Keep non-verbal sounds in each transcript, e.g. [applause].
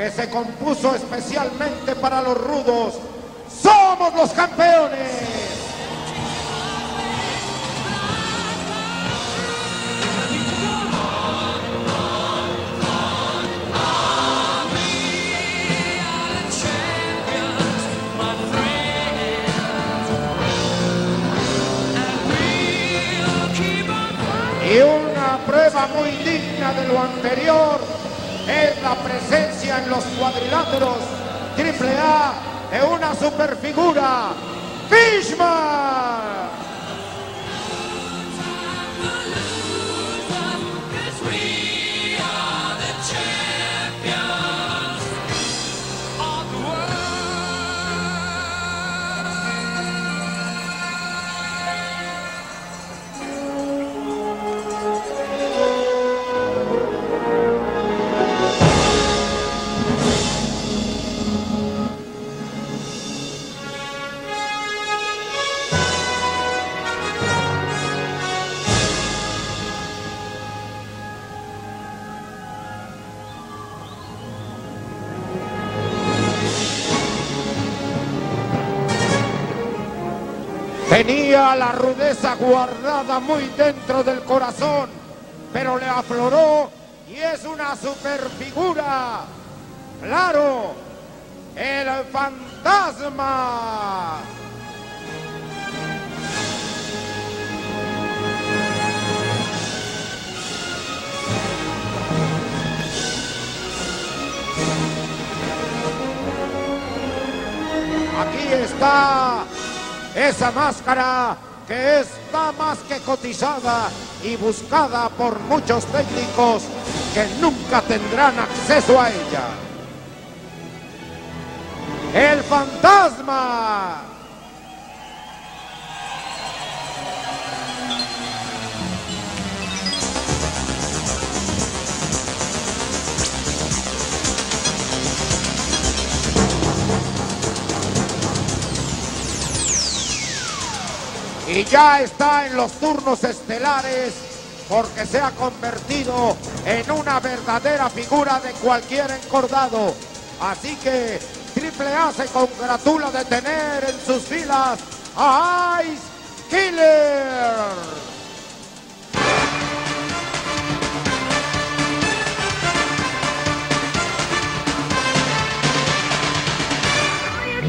que se compuso especialmente para los rudos. ¡Somos los campeones! Y una prueba muy digna de lo anterior es la presencia en los cuadriláteros triple A de una superfigura, Fishman. La rudeza guardada muy dentro del corazón, pero le afloró y es una superfigura. Claro, el fantasma. Aquí está esa máscara que está más que cotizada y buscada por muchos técnicos que nunca tendrán acceso a ella. El fantasma. Y ya está en los turnos estelares porque se ha convertido en una verdadera figura de cualquier encordado. Así que Triple A se congratula de tener en sus filas a Ice Killer.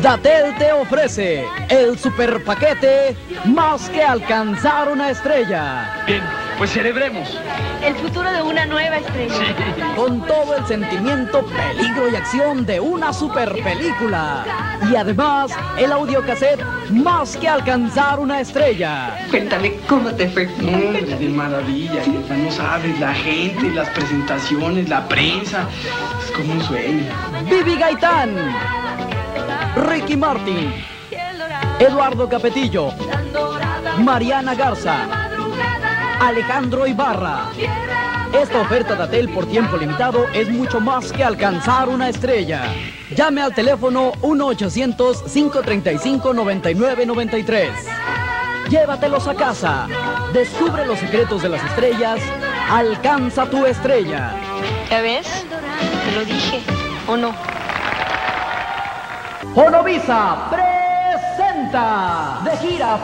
Datel te ofrece el super paquete más que alcanzar una estrella. Bien, pues celebremos. El futuro de una nueva estrella. Con todo el sentimiento, peligro y acción de una super película. Y además, el audiocassette más que alcanzar una estrella. Cuéntame cómo te fue. Hombre, de maravilla, no sabes, la gente, las presentaciones, la prensa, es como un sueño. Vivi Gaitán. Ricky Martin. Eduardo Capetillo. Mariana Garza. Alejandro Ibarra. Esta oferta de Atel por tiempo limitado es mucho más que alcanzar una estrella. Llame al teléfono 1-800-535-9993. Llévatelos a casa. Descubre los secretos de las estrellas. Alcanza tu estrella. ¿Ya ves? Te lo dije. ¿O no? Fonovisa presenta de gira.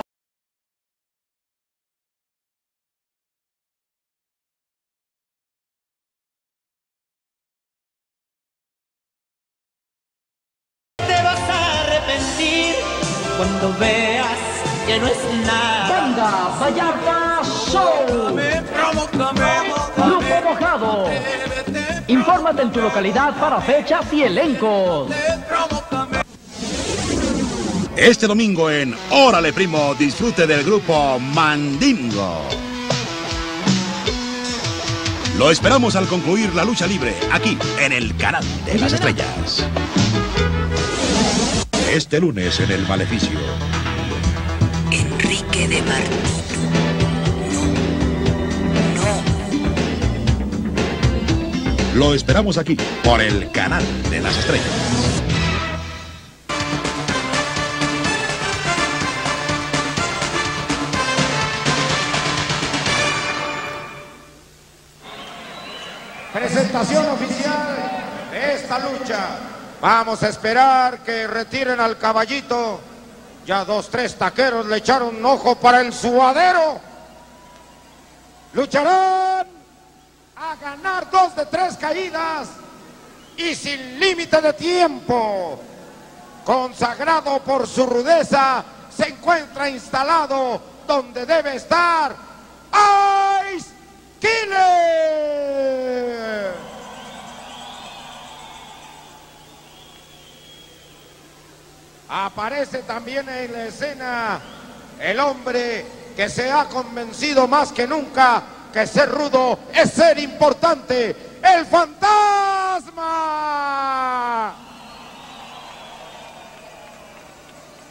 Te vas a arrepentir cuando veas que no es nada. Banda Vallarta Show. Grupo Mojado. Infórmate en tu localidad para fechas y elencos. Este domingo en Órale Primo, disfrute del grupo Mandingo. Lo esperamos al concluir la lucha libre, aquí, en el canal de las estrellas. Este lunes en el Maleficio. Enrique de Martino. Lo esperamos aquí, por el canal de las estrellas. Vamos a esperar que retiren al caballito. Ya dos, tres taqueros le echaron un ojo para el suadero. Lucharán a ganar dos de tres caídas y sin límite de tiempo. Consagrado por su rudeza, se encuentra instalado donde debe estar Ice Killer. Aparece también en la escena el hombre que se ha convencido más que nunca que ser rudo es ser importante, el fantasma.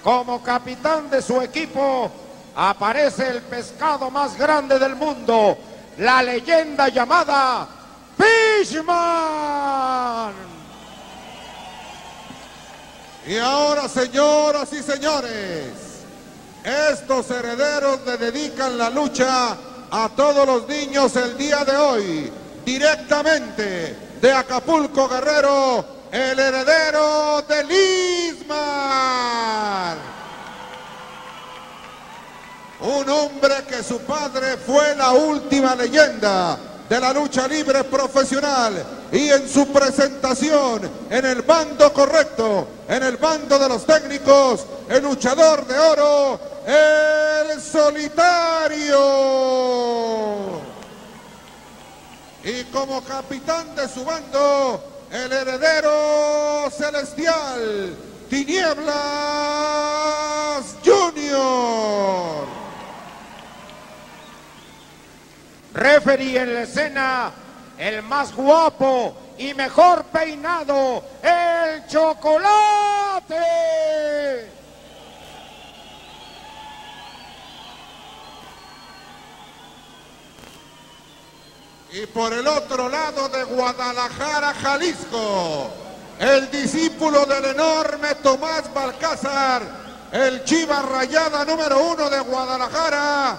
Como capitán de su equipo aparece el pescado más grande del mundo, la leyenda llamada Fishman. Y ahora, señoras y señores, estos herederos le dedican la lucha a todos los niños el día de hoy, directamente de Acapulco Guerrero, el heredero de Lismar. Un hombre que su padre fue la última leyenda de la lucha libre profesional y en su presentación en el bando correcto, en el bando de los técnicos, el luchador de oro, el solitario. Y como capitán de su bando, el heredero celestial, Tinieblas Junior. Referee en la escena, el más guapo y mejor peinado, el chocolate. Y por el otro lado de Guadalajara, Jalisco, el discípulo del enorme Tomás Balcázar, el chiva rayada número uno de Guadalajara,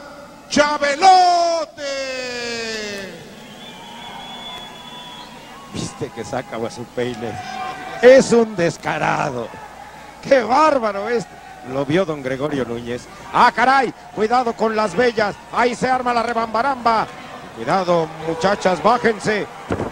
Chabelote. Viste que saca su peine. Es un descarado. ¡Qué bárbaro es! Lo vio don Gregorio Núñez. ¡Ah, caray! Cuidado con las bellas. Ahí se arma la rebambaramba. Cuidado, muchachas, bájense.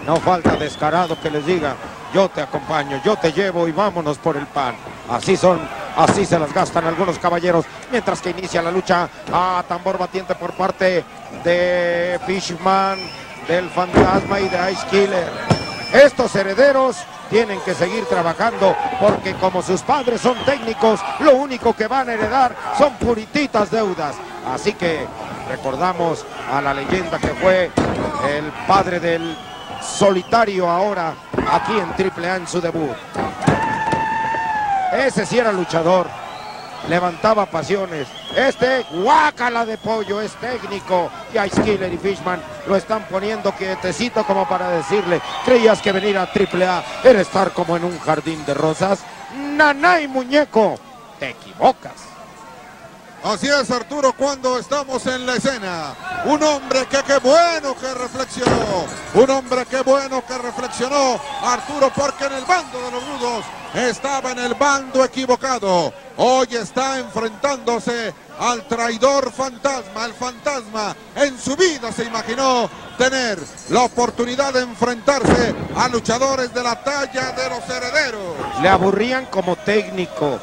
No falta descarado que les diga. Yo te acompaño, yo te llevo y vámonos por el pan. Así son, así se las gastan algunos caballeros. Mientras que inicia la lucha a tambor batiente por parte de Fishman, del Fantasma y de Ice Killer. Estos herederos tienen que seguir trabajando porque como sus padres son técnicos, lo único que van a heredar son purititas deudas. Así que recordamos a la leyenda que fue el padre del solitario ahora aquí en AAA en su debut. Ese sí era luchador, levantaba pasiones. Este guácala de pollo es técnico y Ice Killer y Fishman lo están poniendo quietecito como para decirle, creías que venir a AAA era estar como en un jardín de rosas. Nanay muñeco, te equivocas. Así es, Arturo, cuando estamos en la escena. Un hombre que qué bueno que reflexionó. Un hombre que bueno que reflexionó, Arturo, porque en el bando de los rudos estaba en el bando equivocado. Hoy está enfrentándose al traidor fantasma. El fantasma en su vida se imaginó tener la oportunidad de enfrentarse a luchadores de la talla de los herederos. Le aburrían como técnico.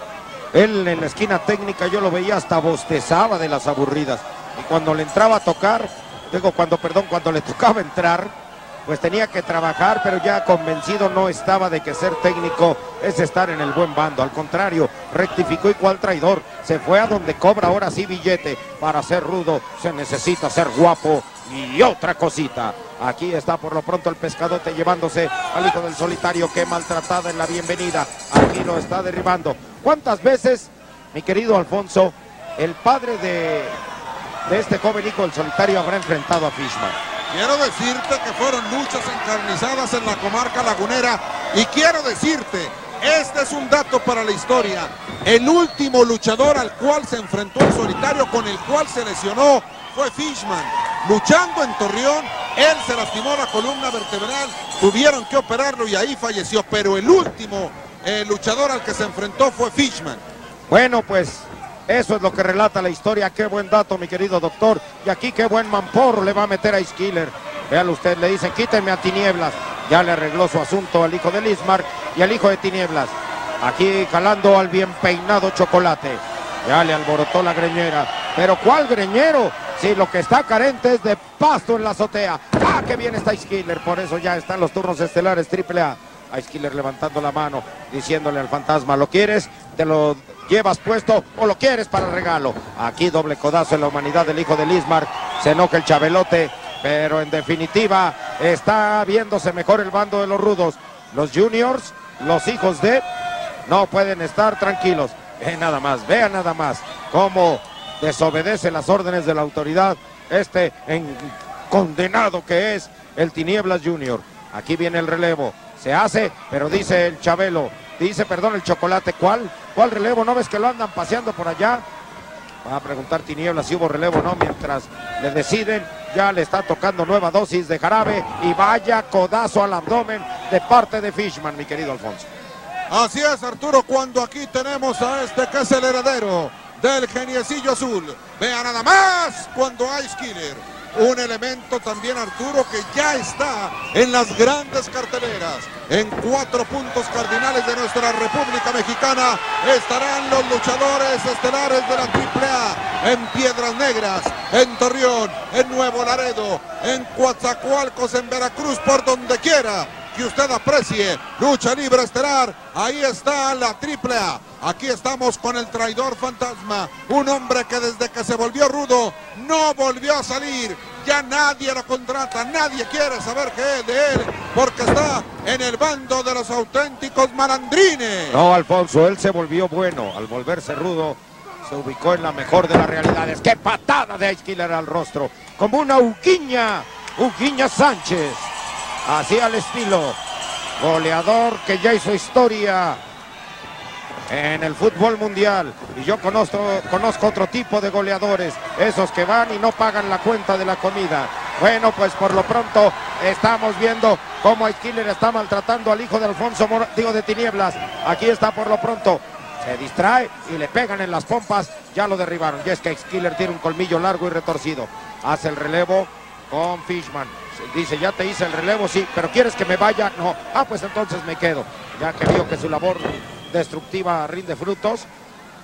Él en la esquina técnica yo lo veía hasta bostezaba de las aburridas. Y cuando le entraba a tocar, digo cuando, perdón, cuando le [laughs] tocaba entrar, pues tenía que trabajar, pero ya convencido no estaba de que ser técnico es estar en el buen bando. Al contrario, rectificó y cual traidor. Se fue a donde cobra ahora sí billete. Para ser rudo se necesita ser guapo y otra cosita. Aquí está por lo pronto el pescadote llevándose al hijo del solitario que maltratada en la bienvenida. Aquí lo está derribando. ¿Cuántas veces, mi querido Alfonso, el padre de, de este joven hijo del solitario habrá enfrentado a Fishman? Quiero decirte que fueron luchas encarnizadas en la comarca lagunera y quiero decirte, este es un dato para la historia. El último luchador al cual se enfrentó el solitario con el cual se lesionó fue Fishman. Luchando en Torreón Él se lastimó la columna vertebral, tuvieron que operarlo y ahí falleció. Pero el último eh, luchador al que se enfrentó fue Fishman. Bueno, pues eso es lo que relata la historia. Qué buen dato, mi querido doctor. Y aquí qué buen mampor le va a meter a Skiller. Véalo usted, le dicen, quítenme a Tinieblas. Ya le arregló su asunto al hijo de Lismark y al hijo de Tinieblas. Aquí calando al bien peinado chocolate. Ya le alborotó la greñera. Pero ¿cuál greñero? Si lo que está carente es de pasto en la azotea. ¡Ah, qué bien está Skiller! Por eso ya están los turnos estelares triple A. A Skiller levantando la mano, diciéndole al fantasma, ¿lo quieres? Te lo llevas puesto o lo quieres para regalo. Aquí doble codazo en la humanidad del hijo de Lismar. Se enoja el chabelote, pero en definitiva está viéndose mejor el bando de los rudos. Los juniors, los hijos de, no pueden estar tranquilos. Vean nada más, vean nada más cómo desobedece las órdenes de la autoridad este en condenado que es el Tinieblas Junior. Aquí viene el relevo. Se hace, pero dice el Chabelo, dice, perdón, el chocolate, ¿cuál? ¿Cuál relevo? ¿No ves que lo andan paseando por allá? Va a preguntar Tinieblas si hubo relevo o no, mientras le deciden, ya le está tocando nueva dosis de jarabe y vaya codazo al abdomen de parte de Fishman, mi querido Alfonso. Así es, Arturo, cuando aquí tenemos a este que es el heredero del geniecillo azul. Vea nada más cuando hay Skiller. Un elemento también, Arturo, que ya está en las grandes carteleras. En cuatro puntos cardinales de nuestra República Mexicana estarán los luchadores estelares de la AAA en Piedras Negras, en Torreón, en Nuevo Laredo, en Coatzacoalcos, en Veracruz, por donde quiera que usted aprecie. Lucha libre estelar. Ahí está la triple A. Aquí estamos con el traidor fantasma. Un hombre que desde que se volvió rudo no volvió a salir. Ya nadie lo contrata, nadie quiere saber qué es de él, porque está en el bando de los auténticos malandrines. No, Alfonso, él se volvió bueno. Al volverse rudo, se ubicó en la mejor de las realidades. ¡Qué patada de Killer al rostro! Como una Uquiña, Uquiña Sánchez. Así al estilo. Goleador que ya hizo historia en el fútbol mundial. Y yo conozco, otro tipo de goleadores, esos que van y no pagan la cuenta de la comida. Bueno, pues por lo pronto estamos viendo cómo Skiller está maltratando al hijo de Alfonso, Mor digo, de Tinieblas. Aquí está por lo pronto. Se distrae y le pegan en las pompas. Ya lo derribaron. Y es que Skiller tiene un colmillo largo y retorcido. Hace el relevo con Fishman. Dice, ya te hice el relevo, sí, pero ¿quieres que me vaya? No. Ah, pues entonces me quedo. Ya que vio que su labor destructiva rinde frutos.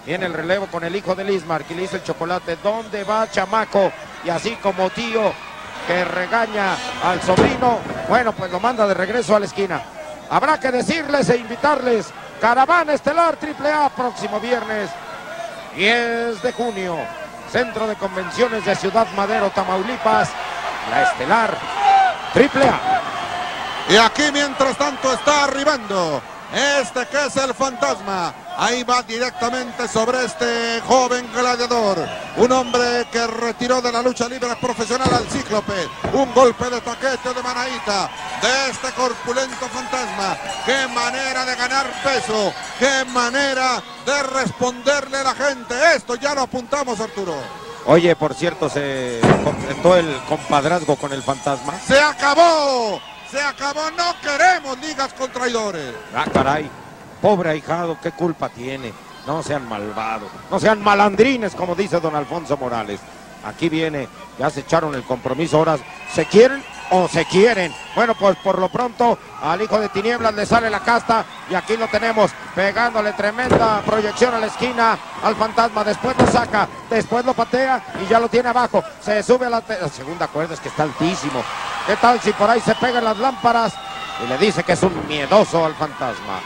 Viene el relevo con el hijo de Lismar, que le el chocolate, ¿dónde va chamaco? Y así como tío que regaña al sobrino, bueno, pues lo manda de regreso a la esquina. Habrá que decirles e invitarles, Caravana Estelar Triple A, próximo viernes 10 de junio, Centro de Convenciones de Ciudad Madero, Tamaulipas, la Estelar Triple. Y aquí mientras tanto está arribando este que es el fantasma. Ahí va directamente sobre este joven gladiador. Un hombre que retiró de la lucha libre profesional al cíclope. Un golpe de taquete de manaíta de este corpulento fantasma. Qué manera de ganar peso. Qué manera de responderle a la gente. Esto ya lo apuntamos, Arturo. Oye, por cierto, se completó el compadrazgo con el fantasma. ¡Se acabó! Se acabó, no queremos ligas con traidores. Ah, caray. Pobre ahijado, ¿qué culpa tiene? No sean malvados, no sean malandrines, como dice don Alfonso Morales. Aquí viene, ya se echaron el compromiso, ahora se quieren o se quieren. Bueno, pues por lo pronto al hijo de Tinieblas le sale la casta y aquí lo tenemos pegándole tremenda proyección a la esquina al fantasma. Después lo saca, después lo patea y ya lo tiene abajo. Se sube a la, la segunda cuerda, es que está altísimo. ¿Qué tal si por ahí se pegan las lámparas? Y le dice que es un miedoso al fantasma.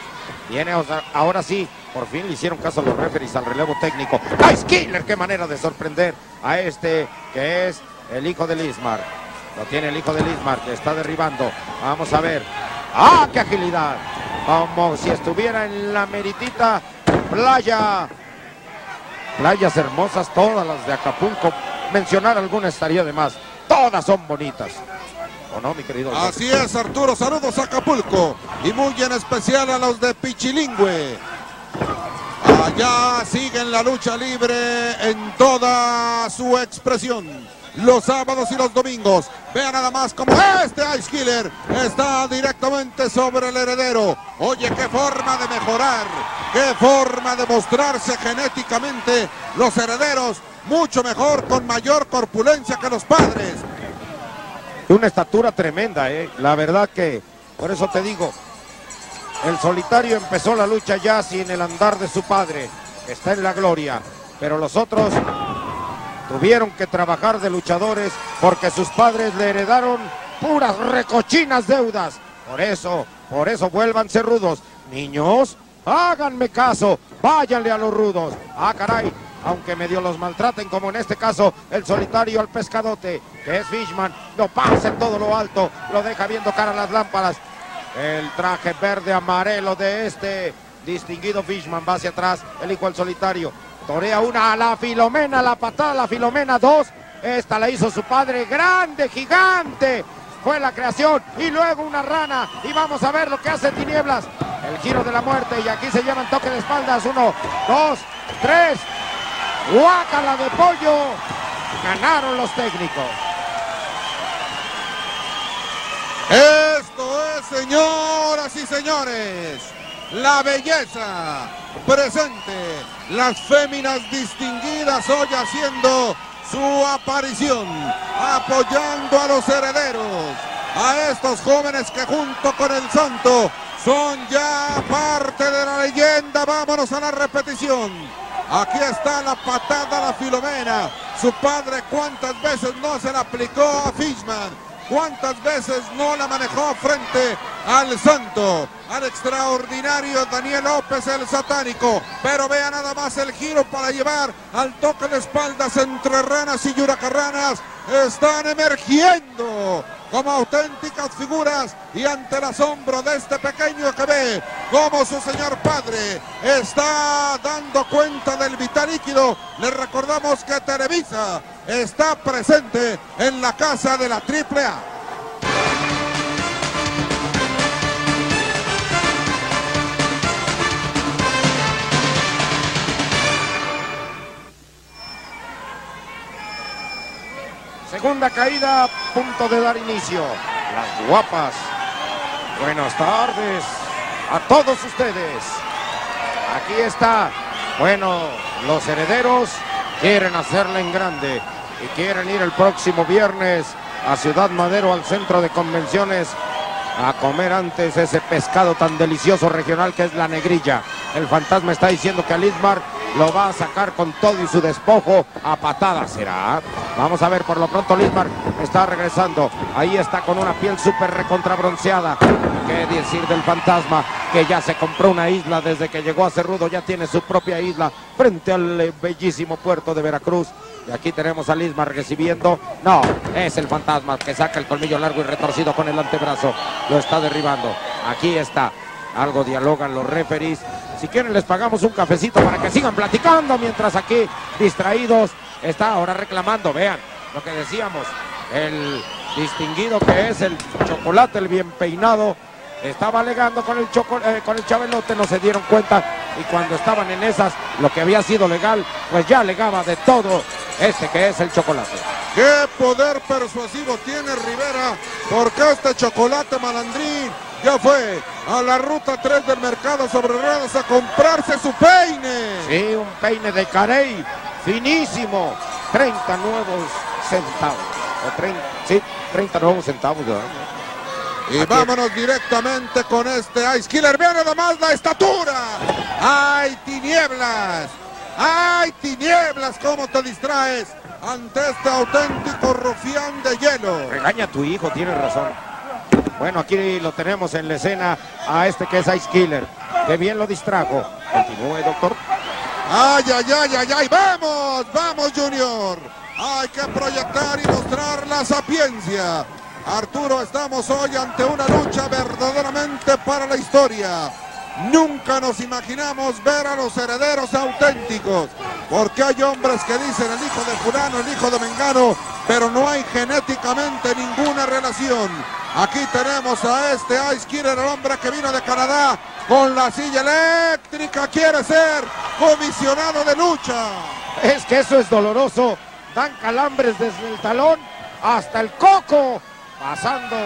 Viene ahora sí, por fin le hicieron caso a los referees al relevo técnico. ¡Ay, Killer! ¡Qué manera de sorprender a este que es el hijo de Lismar! Lo tiene el hijo de Lismar, que está derribando. Vamos a ver. ¡Ah, qué agilidad! Como si estuviera en la meritita playa. Playas hermosas, todas las de Acapulco. Mencionar alguna estaría de más. Todas son bonitas. ¿O no, mi querido? Así es, Arturo. Saludos a Acapulco. Y muy en especial a los de Pichilingüe. Allá siguen la lucha libre en toda su expresión. Los sábados y los domingos. Vean nada más como este Ice Killer está directamente sobre el heredero. Oye, qué forma de mejorar, qué forma de mostrarse genéticamente los herederos. Mucho mejor, con mayor corpulencia que los padres. Una estatura tremenda, ¿eh? La verdad que, por eso te digo, el solitario empezó la lucha ya sin el andar de su padre. Está en la gloria. Pero los otros tuvieron que trabajar de luchadores porque sus padres le heredaron puras recochinas deudas. Por eso, por eso vuélvanse rudos. Niños, háganme caso, váyanle a los rudos. Ah, caray, aunque medio los maltraten, como en este caso el solitario al pescadote, que es Fishman, no pasa en todo lo alto, lo deja viendo cara a las lámparas. El traje verde amarelo de este distinguido Fishman va hacia atrás, el hijo al solitario. Torea una a la Filomena, la patada la Filomena, dos. Esta la hizo su padre, grande, gigante. Fue la creación y luego una rana. Y vamos a ver lo que hace Tinieblas. El giro de la muerte y aquí se llevan toque de espaldas. Uno, dos, tres. Guácala de pollo. Ganaron los técnicos. Esto es, señoras y señores, la belleza presente. Las féminas distinguidas hoy haciendo su aparición, apoyando a los herederos, a estos jóvenes que junto con el santo son ya parte de la leyenda. Vámonos a la repetición. Aquí está la patada a la Filomena. Su padre cuántas veces no se la aplicó a Fishman cuántas veces no la manejó frente al santo, al extraordinario Daniel López el satánico. Pero vea nada más el giro para llevar al toque de espaldas entre ranas y yuracarranas. Están emergiendo como auténticas figuras y ante el asombro de este pequeño que ve como su señor padre está dando cuenta del vital líquido. Le recordamos que Televisa está presente en la casa de la Triple Segunda caída, punto de dar inicio. Las guapas. Buenas tardes a todos ustedes. Aquí está. Bueno, los herederos quieren hacerla en grande y quieren ir el próximo viernes a Ciudad Madero al centro de convenciones a comer antes ese pescado tan delicioso regional que es la negrilla. El fantasma está diciendo que Alismar lo va a sacar con todo y su despojo a patada, ¿será? Vamos a ver, por lo pronto Lismar está regresando. Ahí está con una piel súper recontrabronceada. ¿Qué decir del fantasma? Que ya se compró una isla desde que llegó a Cerrudo, ya tiene su propia isla frente al eh, bellísimo puerto de Veracruz. Y aquí tenemos a Lismar recibiendo. No, es el fantasma que saca el colmillo largo y retorcido con el antebrazo. Lo está derribando. Aquí está. Algo dialogan los referees. Si quieren les pagamos un cafecito para que sigan platicando mientras aquí distraídos está ahora reclamando. Vean lo que decíamos. El distinguido que es el chocolate, el bien peinado. Estaba alegando con el, eh, con el chabelote, no se dieron cuenta y cuando estaban en esas, lo que había sido legal, pues ya alegaba de todo este que es el chocolate. ¿Qué poder persuasivo tiene Rivera? Porque este chocolate malandrín ya fue a la ruta 3 del mercado sobre ruedas a comprarse su peine. Sí, un peine de Carey, finísimo, 30 nuevos centavos. O 30, sí, 30 nuevos centavos. Y vámonos directamente con este Ice Killer. Vean nada más la estatura. ¡Ay, tinieblas! ¡Ay, tinieblas! ¿Cómo te distraes ante este auténtico rufián de hielo? Regaña a tu hijo, tienes razón. Bueno, aquí lo tenemos en la escena a este que es Ice Killer. Que bien lo distrajo. Continúe, doctor. ¡Ay, ay, ay, ay, ay! ¡Vamos! ¡Vamos, Junior! Hay que proyectar y mostrar la sapiencia. Arturo, estamos hoy ante una lucha verdaderamente para la historia. Nunca nos imaginamos ver a los herederos auténticos, porque hay hombres que dicen el hijo de fulano, el hijo de Mengano, pero no hay genéticamente ninguna relación. Aquí tenemos a este Ice Killer, el hombre que vino de Canadá con la silla eléctrica, quiere ser comisionado de lucha. Es que eso es doloroso dan calambres desde el talón hasta el coco, pasando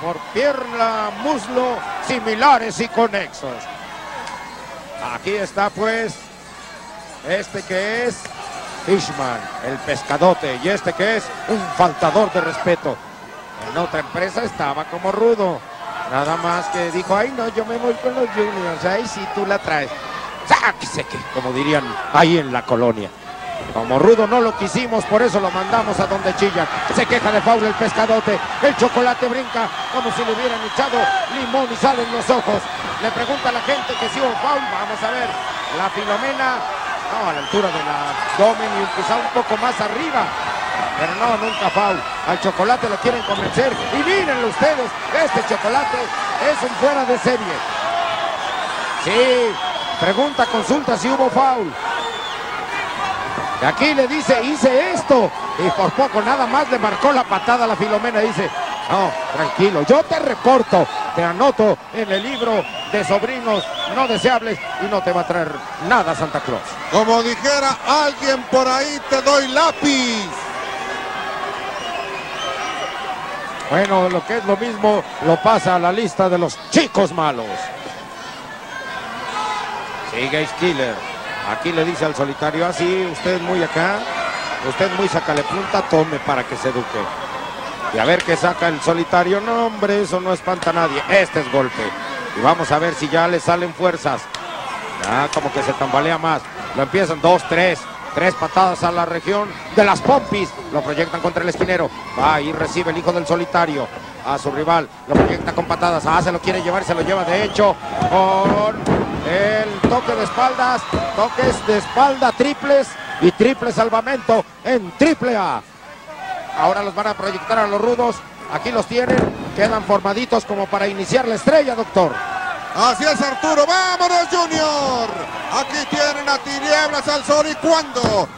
por pierna, muslo, similares y conexos. Aquí está pues este que es Fishman, el pescadote, y este que es un faltador de respeto. En otra empresa estaba como rudo. Nada más que dijo, ay no, yo me voy con los juniors, ahí sí tú la traes. Sáquese que, como dirían ahí en la colonia. Como rudo no lo quisimos, por eso lo mandamos a donde chilla. Se queja de faul el pescadote. El chocolate brinca como si le hubieran echado limón y sal en los ojos. Le pregunta a la gente que si hubo foul. Vamos a ver. La Filomena, no, a la altura del abdomen y quizá un poco más arriba. Pero no, nunca foul. Al chocolate lo quieren convencer. Y mírenlo ustedes, este chocolate es un fuera de serie. Sí, pregunta, consulta si hubo foul. Y aquí le dice, hice esto. Y por poco nada más le marcó la patada a la Filomena. Dice, no, tranquilo, yo te reporto, te anoto en el libro de sobrinos no deseables y no te va a traer nada Santa Claus. Como dijera alguien por ahí, te doy lápiz. Bueno, lo que es lo mismo lo pasa a la lista de los chicos malos. Sigue Skiller. Aquí le dice al solitario, así, usted muy acá, usted muy sacale punta, tome para que se eduque. Y a ver qué saca el solitario. No, hombre, eso no espanta a nadie. Este es golpe. Y vamos a ver si ya le salen fuerzas. Ya como que se tambalea más. Lo empiezan dos, tres. Tres patadas a la región de las pompis. Lo proyectan contra el esquinero. Va y recibe el hijo del solitario a su rival. Lo proyecta con patadas. Ah, se lo quiere llevar, se lo lleva de hecho el toque de espaldas. Toques de espalda triples y triple salvamento en triple A. Ahora los van a proyectar a los rudos. Aquí los tienen. Quedan formaditos como para iniciar la estrella, doctor. Así es Arturo, vámonos Junior. Aquí tienen a Tinieblas al sol y cuando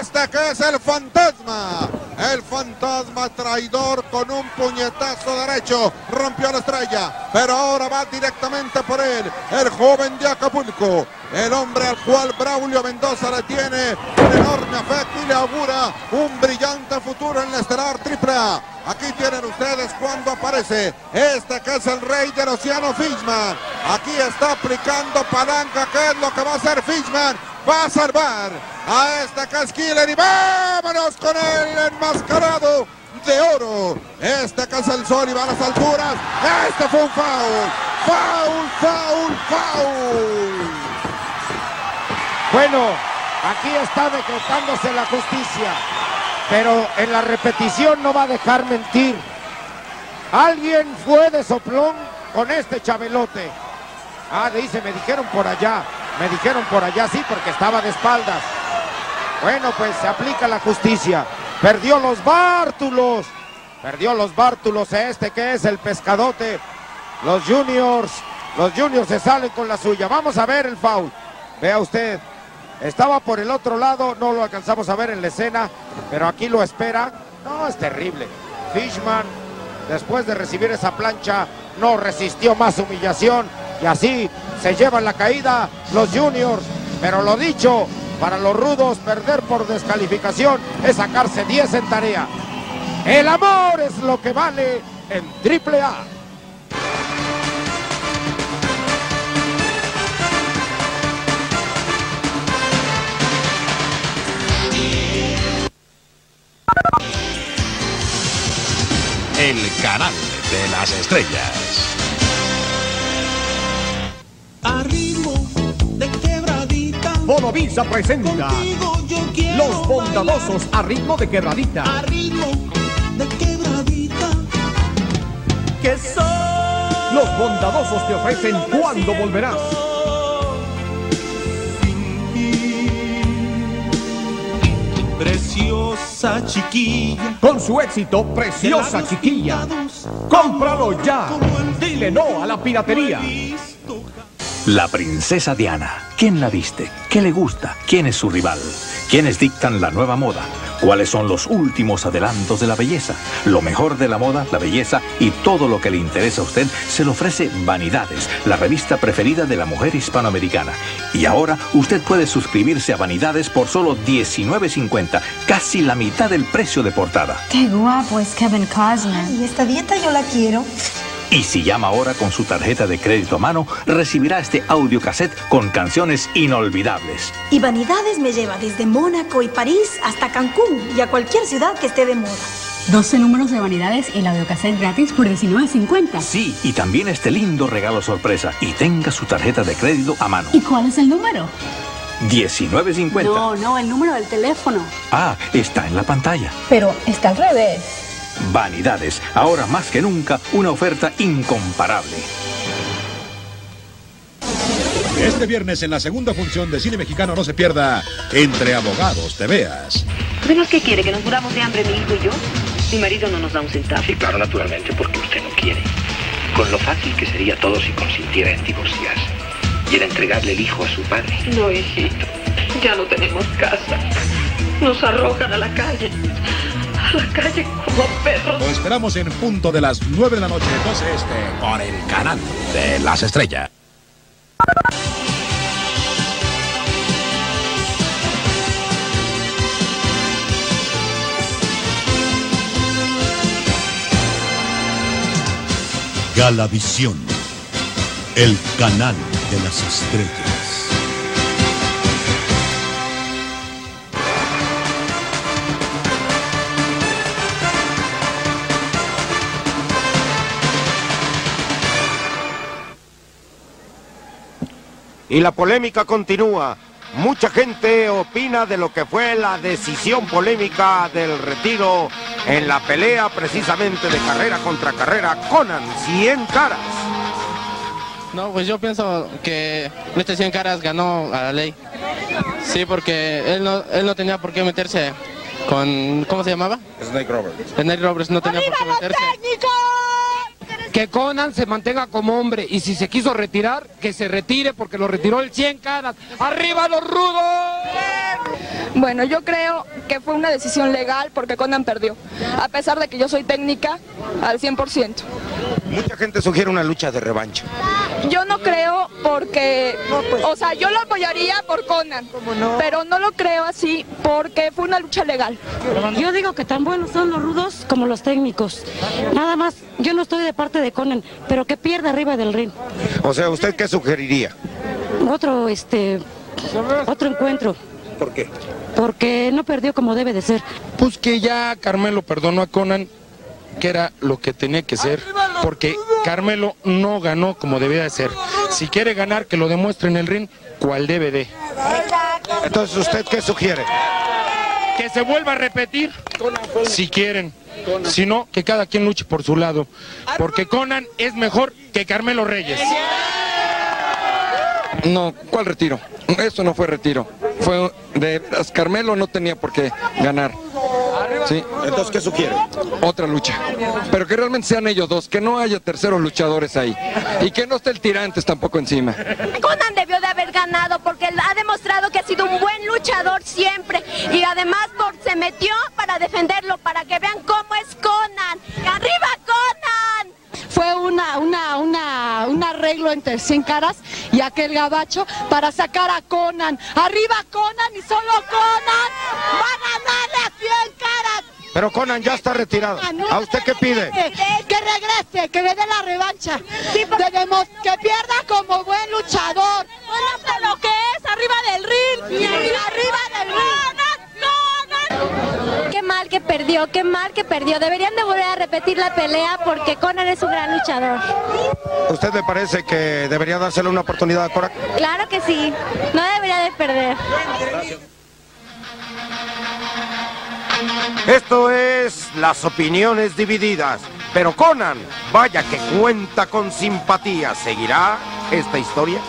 este que es el fantasma, el fantasma traidor con un puñetazo derecho rompió la estrella, pero ahora va directamente por él, el joven de Acapulco, el hombre al cual Braulio Mendoza le tiene un enorme afecto y le augura un brillante futuro en la estelar triple A. Aquí tienen ustedes cuando aparece este que es el rey del océano Fishman. Aquí está aplicando palanca, que es lo que va a hacer Fishman. Va a salvar a este que es Killer y vámonos con el enmascarado de oro. Este es el sol y va a las alturas. Este fue un foul. Foul, foul, foul. Bueno, aquí está decretándose la justicia, pero en la repetición no va a dejar mentir. Alguien fue de soplón con este chabelote. Ah, dice, me dijeron por allá, me dijeron por allá, sí, porque estaba de espaldas. Bueno, pues se aplica la justicia. Perdió los bártulos, perdió los bártulos este que es el pescadote. Los juniors, los juniors se salen con la suya. Vamos a ver el foul. Vea usted, estaba por el otro lado, no lo alcanzamos a ver en la escena, pero aquí lo espera. No, es terrible. Fishman, después de recibir esa plancha, no resistió más humillación y así se llevan la caída los juniors. Pero lo dicho, para los rudos, perder por descalificación es sacarse 10 en tarea. El amor es lo que vale en triple A. El canal de las estrellas. A ritmo de quebradita. Bonovisa presenta Contigo yo quiero Los Bondadosos a ritmo de quebradita. bailar. A ritmo de quebradita. Que soy Los Bondadosos te ofrecen cuándo volverás. sin ti. Preciosa chiquilla. Con su éxito, Preciosa Chiquilla. pintados ¡Cómpralo ya! Dile no a la piratería. La princesa Diana. ¿Quién la viste? ¿Qué le gusta? ¿Quién es su rival? ¿Quiénes dictan la nueva moda? ¿Cuáles son los últimos adelantos de la belleza? Lo mejor de la moda, la belleza y todo lo que le interesa a usted se lo ofrece Vanidades, la revista preferida de la mujer hispanoamericana. Y ahora usted puede suscribirse a Vanidades por solo $19.50, casi la mitad del precio de portada. Qué guapo es Kevin Costner. Y esta dieta yo la quiero. Y si llama ahora con su tarjeta de crédito a mano, recibirá este audio cassette con canciones inolvidables. Y Vanidades me lleva desde Mónaco y París hasta Cancún y a cualquier ciudad que esté de moda. 12 números de Vanidades y el audiocassette gratis por $19.50. Sí, y también este lindo regalo sorpresa. Y tenga su tarjeta de crédito a mano. ¿Y cuál es el número? 19.50. No, no, el número del teléfono. Ah, está en la pantalla. Pero está al revés. Vanidades, ahora más que nunca, una oferta incomparable. Este viernes en la segunda función de cine mexicano no se pierda Entre Abogados te veas. ¿Menos qué quiere? ¿Que nos muramos de hambre mi hijo y yo? Mi marido no nos da un centavo. Sí, claro, naturalmente, porque usted no quiere. Con lo fácil que sería todo si consintiera en divorciarse. Y en entregarle el hijo a su padre. No, hijito. Ya no tenemos casa. Nos arrojan a la calle. A la calle como perros. Lo esperamos en punto de las 9 de la noche, 12 este, por el canal de las estrellas. Galavisión, el canal de las estrellas. Y la polémica continúa. Mucha gente opina de lo que fue la decisión polémica del retiro en la pelea precisamente de carrera contra carrera. Conan, 100 caras. No, pues yo pienso que este 100 caras ganó a la ley. Sí, porque él no, él no tenía por qué meterse con, ¿cómo se llamaba? Snake Roberts. Snake Roberts no tenía por qué meterse. Conan se mantenga como hombre y si se quiso retirar, que se retire porque lo retiró el 100 caras. ¡Arriba los rudos! Bueno, yo creo que fue una decisión legal porque Conan perdió, a pesar de que yo soy técnica al 100%. Mucha gente sugiere una lucha de revancha. Yo no creo porque, o sea, yo lo apoyaría por Conan, pero no lo creo así porque fue una lucha legal. Yo digo que tan buenos son los rudos como los técnicos. Nada más, yo no estoy de parte de Conan, pero que pierda arriba del ring. O sea, ¿usted qué sugeriría? Otro, este, otro encuentro, ¿Por qué? porque no perdió como debe de ser. Pues que ya Carmelo perdonó a Conan, que era lo que tenía que ser, porque Carmelo no ganó como debía de ser. Si quiere ganar, que lo demuestre en el ring, cual debe de. Entonces, ¿usted qué sugiere? Que se vuelva a repetir, si quieren. Si no, que cada quien luche por su lado. Porque Conan es mejor que Carmelo Reyes. No, ¿cuál retiro? Eso no fue retiro. Fue de veras, Carmelo no tenía por qué ganar. Sí. Entonces, ¿qué sugiere? Otra lucha. Pero que realmente sean ellos dos, que no haya terceros luchadores ahí. Y que no esté el tirantes tampoco encima. Conan debió de haber ganado porque él ha demostrado que ha sido un buen luchador siempre y además por, se metió para defenderlo, para que vean cómo es Conan. ¡Arriba Conan! Fue una, una, una, un arreglo entre 100 caras y aquel gabacho para sacar a Conan. ¡Arriba Conan y solo Conan! ¡Va a ganarle a 100 caras! Pero Conan ya está retirado. ¿A usted qué pide? Que regrese, que le dé la revancha. Debemos que pierda como buen luchador. Bueno, lo que es, arriba del ring. Arriba del ring. Qué mal que perdió, qué mal que perdió. Deberían de volver a repetir la pelea porque Conan es un gran luchador. ¿Usted le parece que debería dársele una oportunidad a Conan? Claro que sí, no debería de perder. Esto es las opiniones divididas. Pero Conan, vaya que cuenta con simpatía. ¿Seguirá esta historia?